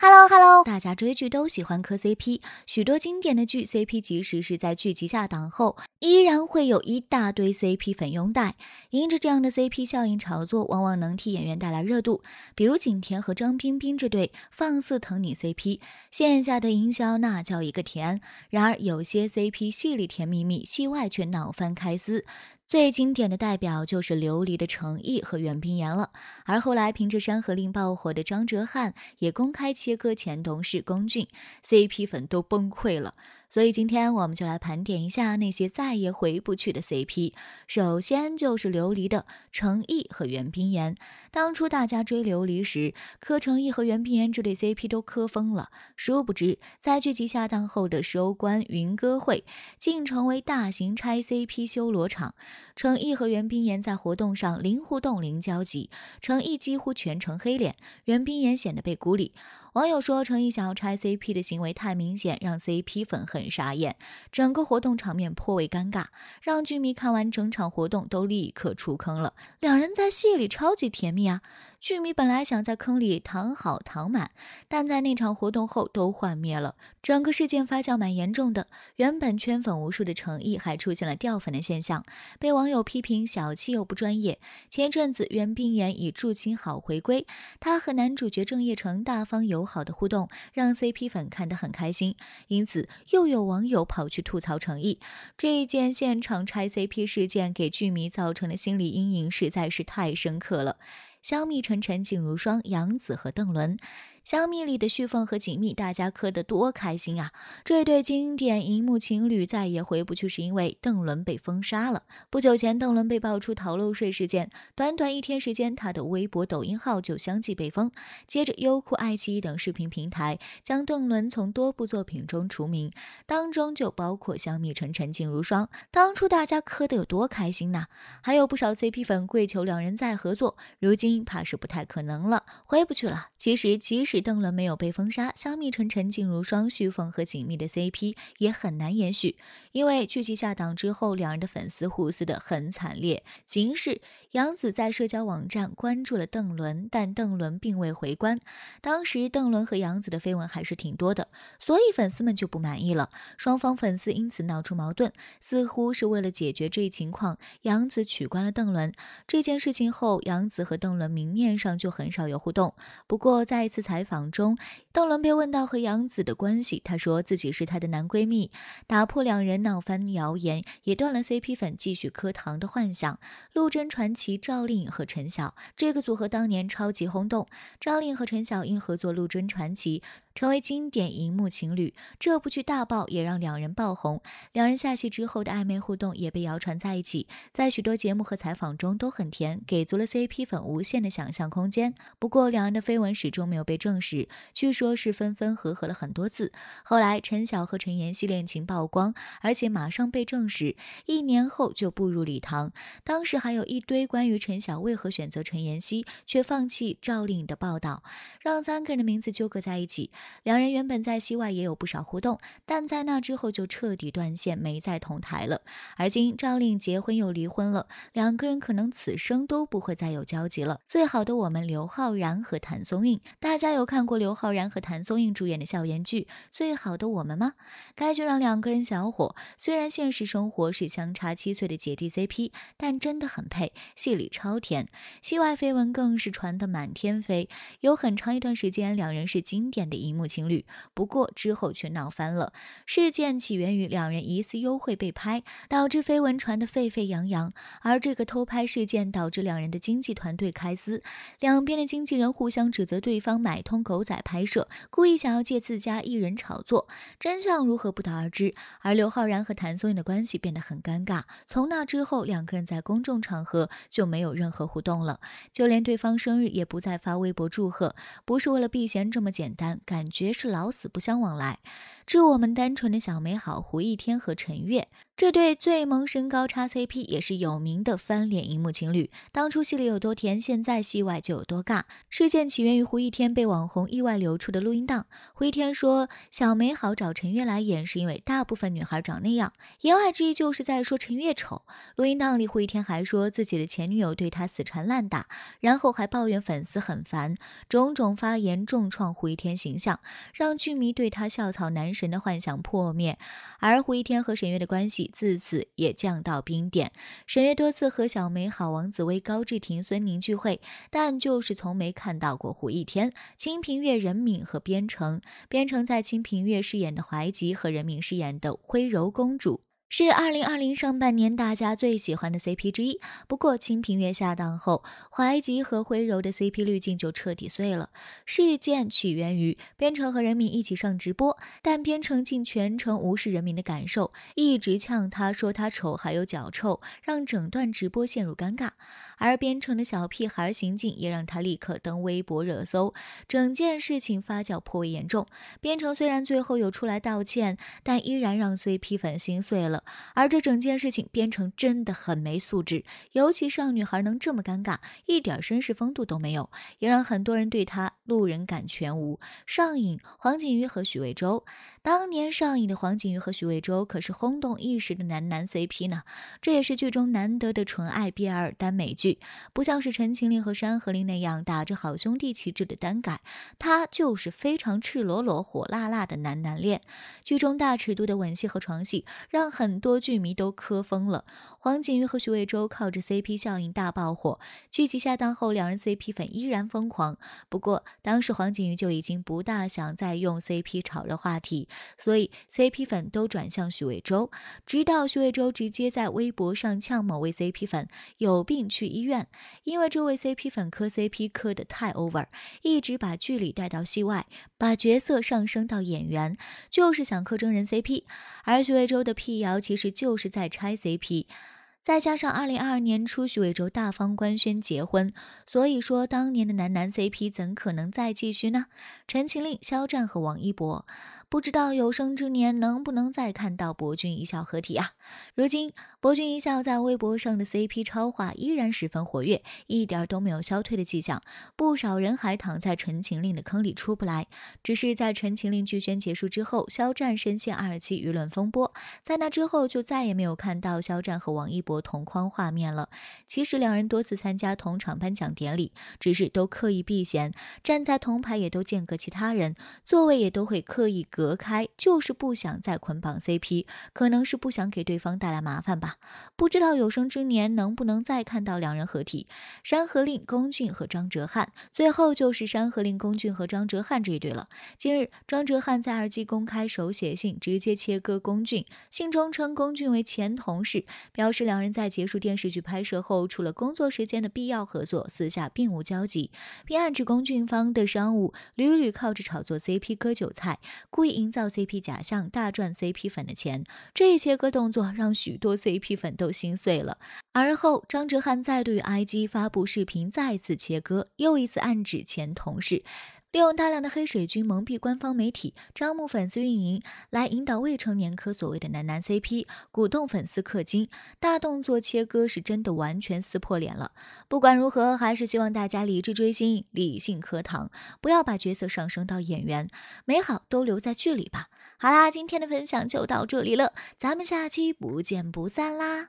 Hello Hello，大家追剧都喜欢磕 CP，许多经典的剧 CP 即使是在剧集下档后，依然会有一大堆 CP 粉拥戴。因着这样的 CP 效应炒作，往往能替演员带来热度。比如景甜和张彬彬这对放肆疼你 CP，线下的营销那叫一个甜。然而有些 CP 戏里甜蜜蜜，戏外却闹翻开撕。最经典的代表就是琉璃的程毅和袁冰妍了，而后来凭着《山河令》爆火的张哲瀚也公开切割前同事龚俊，CP 粉都崩溃了。所以今天我们就来盘点一下那些再也回不去的 CP。首先就是琉璃的程毅和袁冰妍。当初大家追琉璃时，柯程毅和袁冰妍这对 CP 都磕疯了。殊不知，在剧集下档后的收官云歌会，竟成为大型拆 CP 修罗场。程毅和袁冰妍在活动上零互动、零交集，程毅几乎全程黑脸，袁冰妍显得被孤立。网友说，程毅想要拆 CP 的行为太明显，让 CP 粉很傻眼，整个活动场面颇为尴尬，让剧迷看完整场活动都立刻出坑了。两人在戏里超级甜蜜啊！剧迷本来想在坑里躺好躺满，但在那场活动后都幻灭了。整个事件发酵蛮严重的，原本圈粉无数的诚意还出现了掉粉的现象，被网友批评小气又不专业。前阵子袁冰妍以祝亲好回归，她和男主角郑业成大方友好的互动，让 CP 粉看得很开心。因此又有网友跑去吐槽诚意，这一件现场拆 CP 事件给剧迷造成的心理阴影实在是太深刻了。香蜜沉沉烬如霜，杨紫和邓伦。香蜜里的旭凤和锦觅，大家磕得多开心啊！这对经典荧幕情侣再也回不去，是因为邓伦被封杀了。不久前，邓伦被爆出逃漏税事件，短短一天时间，他的微博、抖音号就相继被封。接着，优酷、爱奇艺等视频平台将邓伦从多部作品中除名，当中就包括香蜜沉沉烬如霜。当初大家磕得有多开心呐！还有不少 CP 粉跪求两人再合作，如今怕是不太可能了，回不去了。其实，即使邓伦没有被封杀，香蜜沉沉烬如霜，旭凤和紧密的 CP 也很难延续，因为剧集下档之后，两人的粉丝互撕的很惨烈。仅是杨紫在社交网站关注了邓伦，但邓伦并未回关。当时邓伦和杨紫的绯闻还是挺多的，所以粉丝们就不满意了，双方粉丝因此闹出矛盾。似乎是为了解决这一情况，杨紫取关了邓伦。这件事情后，杨紫和邓伦明面上就很少有互动。不过在一次采访。中，邓伦被问到和杨紫的关系，她说自己是她的男闺蜜，打破两人闹翻谣言，也断了 CP 粉继续磕糖的幻想。陆贞传其赵丽颖和陈晓这个组合当年超级轰动，赵丽颖和陈晓因合作陆贞传奇。成为经典荧幕情侣，这部剧大爆也让两人爆红。两人下戏之后的暧昧互动也被谣传在一起，在许多节目和采访中都很甜，给足了 CP 粉无限的想象空间。不过，两人的绯闻始终没有被证实，据说是分分合合了很多次。后来，陈晓和陈妍希恋情曝光，而且马上被证实，一年后就步入礼堂。当时还有一堆关于陈晓为何选择陈妍希却放弃赵丽颖的报道，让三个人的名字纠葛在一起。两人原本在戏外也有不少互动，但在那之后就彻底断线，没再同台了。而今赵丽颖结婚又离婚了，两个人可能此生都不会再有交集了。最好的我们，刘昊然和谭松韵，大家有看过刘昊然和谭松韵主演的校园剧《最好的我们》吗？该剧让两个人小火，虽然现实生活是相差七岁的姐弟 CP，但真的很配，戏里超甜，戏外绯闻更是传得满天飞。有很长一段时间，两人是经典的荧母情侣，不过之后却闹翻了。事件起源于两人疑似幽会被拍，导致绯闻传得沸沸扬扬。而这个偷拍事件导致两人的经纪团队开撕，两边的经纪人互相指责对方买通狗仔拍摄，故意想要借自家艺人炒作。真相如何不得而知。而刘昊然和谭松韵的关系变得很尴尬。从那之后，两个人在公众场合就没有任何互动了，就连对方生日也不再发微博祝贺，不是为了避嫌这么简单。感觉是老死不相往来。致我们单纯的小美好胡一天和陈月。这对最萌身高差 CP 也是有名的翻脸荧幕情侣。当初戏里有多甜，现在戏外就有多尬。事件起源于胡一天被网红意外流出的录音档。胡一天说，小美好找陈月来演，是因为大部分女孩长那样。言外之意就是在说陈月丑。录音档里，胡一天还说自己的前女友对他死缠烂打，然后还抱怨粉丝很烦，种种发言重创胡一天形象，让剧迷对他校草男神的幻想破灭。而胡一天和沈月的关系。自此也降到冰点。沈月多次和小美好、王子薇、高志廷、孙宁聚会，但就是从没看到过胡一天。清平乐、任敏和边城，边城在清平乐饰演的怀吉和任敏饰演的徽柔公主。是二零二零上半年大家最喜欢的 CP 之一。不过，清平乐下档后，怀吉和徽柔的 CP 滤镜就彻底碎了。事件起源于边程和人民一起上直播，但边程竟全程无视人民的感受，一直呛他说他丑还有脚臭，让整段直播陷入尴尬。而边程的小屁孩行径也让他立刻登微博热搜，整件事情发酵颇为严重。边程虽然最后有出来道歉，但依然让 CP 粉心碎了。而这整件事情，编程真的很没素质，尤其是让女孩能这么尴尬，一点绅士风度都没有，也让很多人对他路人感全无。上瘾黄景瑜和许魏洲，当年上映的黄景瑜和许魏洲可是轰动一时的男男 CP 呢，这也是剧中难得的纯爱 BL 耽美剧，不像是陈情令和山河令那样打着好兄弟旗帜的单改，他就是非常赤裸裸、火辣辣的男男恋。剧中大尺度的吻戏和床戏，让很很多剧迷都磕疯了，黄景瑜和徐魏洲靠着 CP 效应大爆火。剧集下档后，两人 CP 粉依然疯狂。不过当时黄景瑜就已经不大想再用 CP 炒热话题，所以 CP 粉都转向徐魏洲。直到徐魏洲直接在微博上呛某位 CP 粉有病去医院，因为这位 CP 粉磕 CP 磕的太 over，一直把剧里带到戏外，把角色上升到演员，就是想磕真人 CP。而徐魏洲的辟谣。其实就是在拆 CP，再加上二零二二年初许魏洲大方官宣结婚，所以说当年的男男 CP 怎可能再继续呢？陈情令、肖战和王一博。不知道有生之年能不能再看到博君一笑合体啊？如今博君一笑在微博上的 CP 超话依然十分活跃，一点都没有消退的迹象。不少人还躺在陈情令的坑里出不来。只是在陈情令剧宣结束之后，肖战深陷二期舆论风波，在那之后就再也没有看到肖战和王一博同框画面了。其实两人多次参加同场颁奖典礼，只是都刻意避嫌，站在铜牌也都间隔其他人，座位也都会刻意。隔开就是不想再捆绑 CP，可能是不想给对方带来麻烦吧。不知道有生之年能不能再看到两人合体，山河令、龚俊和张哲瀚。最后就是山河令、龚俊和张哲瀚这一对了。近日，张哲瀚在耳机公开手写信，直接切割龚俊，信中称龚俊为前同事，表示两人在结束电视剧拍摄后，除了工作时间的必要合作，私下并无交集，并暗指龚俊方的商务屡屡靠着炒作 CP 割韭菜，故意。营造 CP 假象，大赚 CP 粉的钱，这一切割动作让许多 CP 粉都心碎了。而后，张哲瀚再度 IG 发布视频，再次切割，又一次暗指前同事。利用大量的黑水军蒙蔽官方媒体，招募粉丝运营，来引导未成年磕所谓的男男 CP，鼓动粉丝氪金，大动作切割是真的完全撕破脸了。不管如何，还是希望大家理智追星，理性磕糖，不要把角色上升到演员，美好都留在剧里吧。好啦，今天的分享就到这里了，咱们下期不见不散啦。